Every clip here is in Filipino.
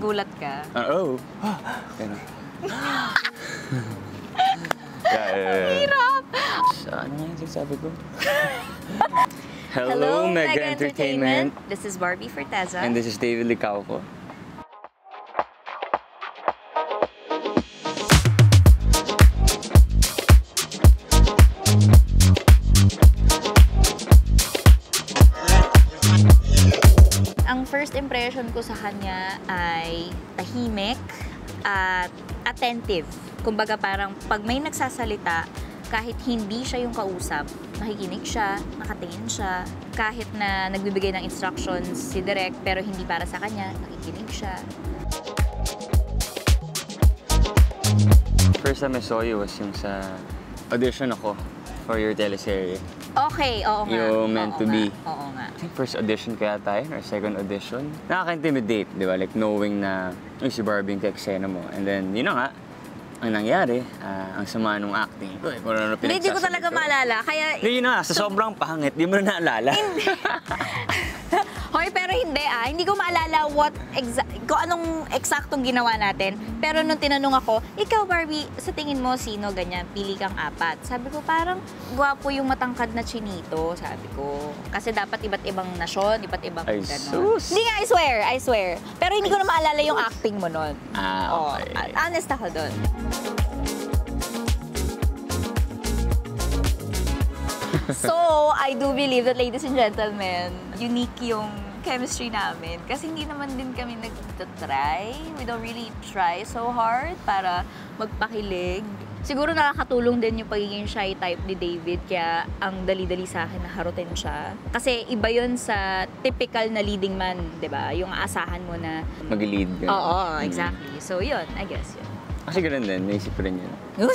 Nagulat ka? Ah, oh. Ganun. yeah, Hirap! Sa ano nga yung sinasabi ko? Hello, Mega Entertainment. This is Barbie Forteza. And this is David Licauco. Impression ko sa kanya ay tahimik at attentive. Kumbaga parang pag may nagsasalita, kahit hindi siya yung kausap, nakikinig siya, nakatingin siya. Kahit na nagbibigay ng instructions si Direk pero hindi para sa kanya, nakikinig siya. First time I saw you was yung sa audition ako for your teleserye. Okay, oo nga. Yung meant Oo to nga, be. Oo nga. Think first audition kaya tayo, or second audition. Nakaka-intimidate, di ba? Like knowing na, uy, si Barbie yung kaeksena mo. And then, yun na nga, ang nangyari, ah, ang sama nung acting ko. Eh, kung ano Hindi, hindi ko talaga maalala. Kaya, Hindi, yun na nga, sa sobrang pangit, di mo na naalala. hoy, pero hindi ah. Hindi ko maalala what exa- kung anong eksaktong ginawa natin. Pero nung tinanong ako, ikaw Barbie, sa tingin mo sino ganyan? Pili kang apat. Sabi ko, parang gwapo yung matangkad na chinito, sabi ko. Kasi dapat iba't ibang nasyon, iba't ibang Ay, ganon. sus! Hindi nga, I swear, I swear. Pero hindi ko na maalala yung acting mo nun. ah, Oh, okay. honest ako dun. so, I do believe that, ladies and gentlemen, unique yung chemistry namin. Kasi hindi naman din kami nag-try. We don't really try so hard para magpakilig. Siguro nakakatulong din yung pagiging shy type ni David, kaya ang dali-dali sa akin na harutin siya. Kasi iba yun sa typical na leading man, di ba? Yung aasahan mo na, Mag-lead. ganun. oo, Mm. exactly. So yun, I guess yun. Kasi ganun din, naisip ko rin yun.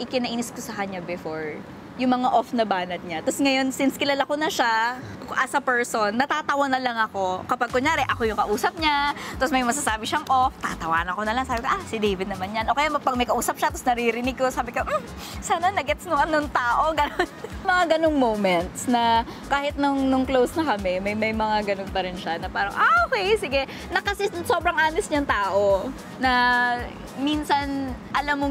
ikinainis ko sa kanya before, yung mga off na banat niya. Tapos ngayon, since kilala ko na siya, as a person, natatawa na lang ako. Kapag kunyari, ako yung kausap niya, tapos may masasabi siyang off, tatawanan ko na lang. Sabi ko, ah, si David naman yan. O kaya pag may kausap siya, tapos naririnig ko, sabi ko, mm, sana nagets nung anong tao. Ganon. mga ganong moments na kahit nung, nung close na kami, may, may mga ganon pa rin siya na parang, ah, okay, sige. Na kasi sobrang honest niyang tao na minsan, alam mo,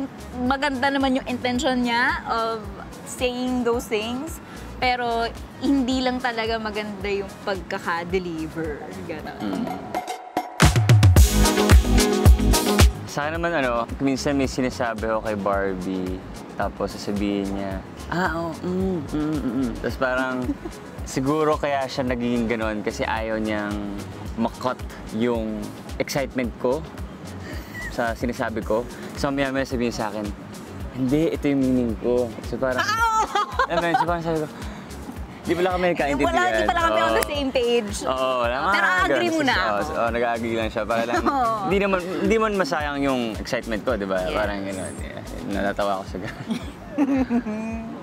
maganda naman yung intention niya of saying those things, pero hindi lang talaga maganda yung pagkaka-deliver. Ganon. Mm. Sa akin naman, ano, minsan may sinasabi ako kay Barbie, tapos sasabihin niya, ah, oh, mm, mm, mm, mm. Tapos parang, siguro kaya siya naging ganon kasi ayaw niyang makot yung excitement ko sa sinasabi ko. So, maya maya sabihin sa akin, hindi, ito yung meaning ko. So parang, alam mo yun, so parang sabi ko, di pala kami nagkaintindihan. Wala, hindi pala kami on the same page. Oo, wala mga Pero agree muna Oo, ako. Oo, nag-agree lang siya. Para lang, hindi naman, hindi man masayang yung excitement ko, di ba? Yes. Parang gano'n. Yeah. Natatawa ako sa gano'n.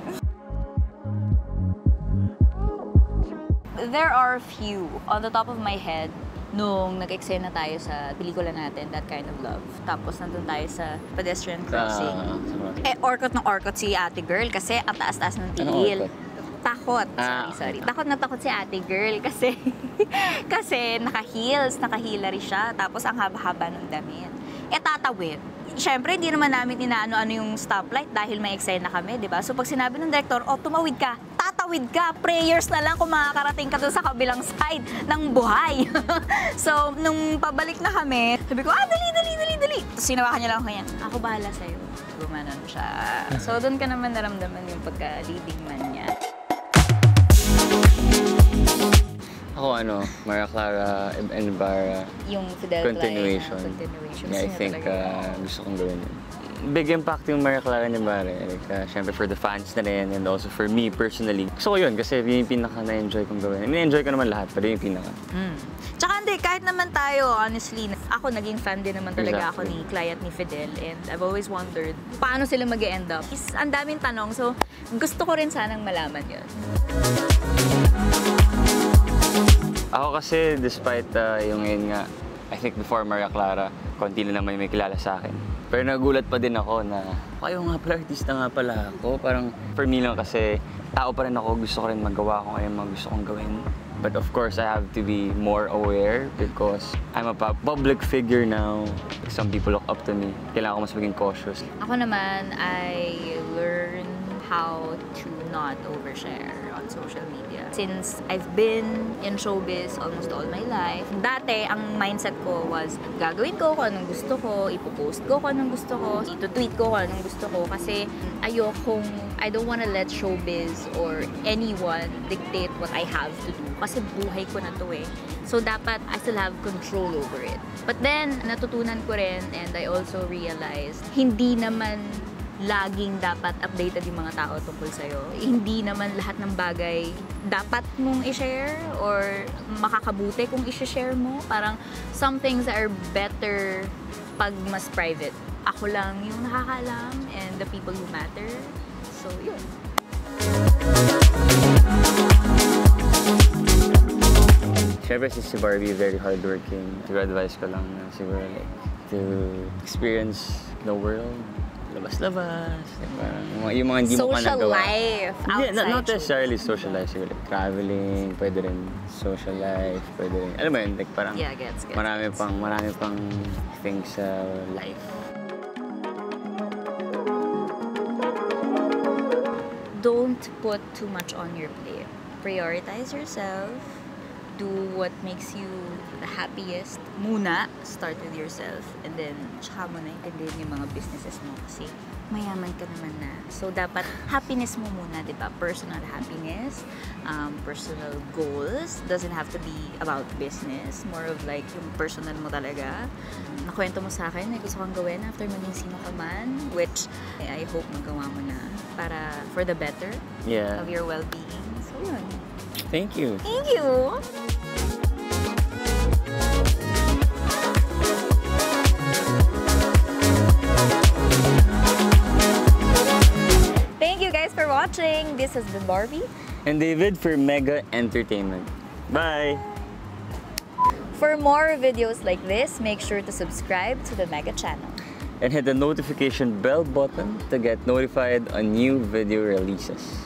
There are few on the top of my head nung nag-eksena tayo sa pelikula natin, That Kind of Love. Tapos nandun tayo sa pedestrian crossing. sa, Eh, orkot ng orkot si ate girl kasi ang taas-taas ng tiil. orkot? Takot. Ah, sorry, sorry. Takot na takot si ate girl kasi kasi naka-heels, naka-heelery siya. Tapos ang haba-haba ng damit. Eh, tatawid. Siyempre, hindi naman namin inaano-ano yung stoplight dahil may eksena kami, di ba? So, pag sinabi ng director, oh, tumawid ka, tatawid ka, prayers na lang kung makakarating ka doon sa kabilang side ng buhay. so, nung pabalik na kami, sabi ko, ah, dali, dali, dali, dali. Tapos sinawakan niya lang ako yan, ako bahala sa'yo. Gumanon siya. So, doon ka naman naramdaman yung pagka-leading man niya. ako ano, Maria Clara and Ibarra Yung Fidel continuation. Klein na continuation. Yeah, I think uh, gusto kong gawin yun. Big impact yung Maria Clara and Ibarra. Like, uh, syempre for the fans na rin and also for me personally. Gusto ko yun kasi yun yung pinaka na-enjoy kong gawin. I mean, enjoy ko naman lahat, pero yun yung pinaka. Mm. Tsaka hindi, kahit naman tayo, honestly, ako naging fan din naman talaga ako Exactly. ni Client ni Fidel and I've always wondered paano sila mag end up. Is, ang daming tanong, so gusto ko rin sanang malaman yun. Ako kasi, despite uh, yung yun nga, I think before Maria Clara, konti na naman may kilala sa akin. Pero nagulat pa din ako na, kayo nga pala, artista nga pala ako. Parang for me lang kasi, tao pa rin ako, gusto ko rin magawa kung ano yung mga gusto kong gawin. But of course, I have to be more aware because I'm a pu- public figure now. Some people look up to me. Kailangan ko mas maging cautious. Ako naman, learn how to not overshare on social media. Since I've been in showbiz almost all my life, dati ang mindset ko was gagawin ko kung anong gusto ko, ipopost ko kung anong gusto ko, ito-tweet ko kung anong gusto ko kasi ayokong, I don't wanna let showbiz or anyone dictate what I have to do kasi buhay ko na to eh. So dapat I still have control over it. But then, natutunan ko rin and I also realized, hindi naman laging dapat updated yung mga tao tungkol sa'yo. Hindi naman lahat ng bagay dapat mong i-share or makakabuti kung i-share mo. Parang some things are better pag mas private. Ako lang yung nakakaalam and the people who matter. So, yun. Siyempre si Barbie very hardworking. Siguro advice ko lang na siguro like to experience the world. Labas-labas. Parang yung mga, yung mga hindi mo Social nagawa. life Hindi, not, outside not necessarily social life. Siguro like traveling, pwede rin social life, pwede rin. Alam mo yun, like parang Yeah, gets, gets, marami gets. pang, marami pang things sa life. don't put too much on your plate. Prioritize yourself. Do what makes you the happiest. Muna, start with yourself. And then, tsaka mo na intindihin yung mga businesses mo kasi mayaman ka naman na. So, dapat happiness mo muna, di ba? Personal happiness, um, personal goals. Doesn't have to be about business. More of like yung personal mo talaga. Nakwento mo sa akin, may gusto kang gawin after maging sino ka man. Which, I hope magawa mo na para for the better Yeah. of your well-being. So, yun. Thank you. Thank you! Thank you guys for watching. This has been Barbie. And David for Mega Entertainment. Bye! For more videos like this, make sure to subscribe to the Mega channel. And hit the notification bell button to get notified on new video releases.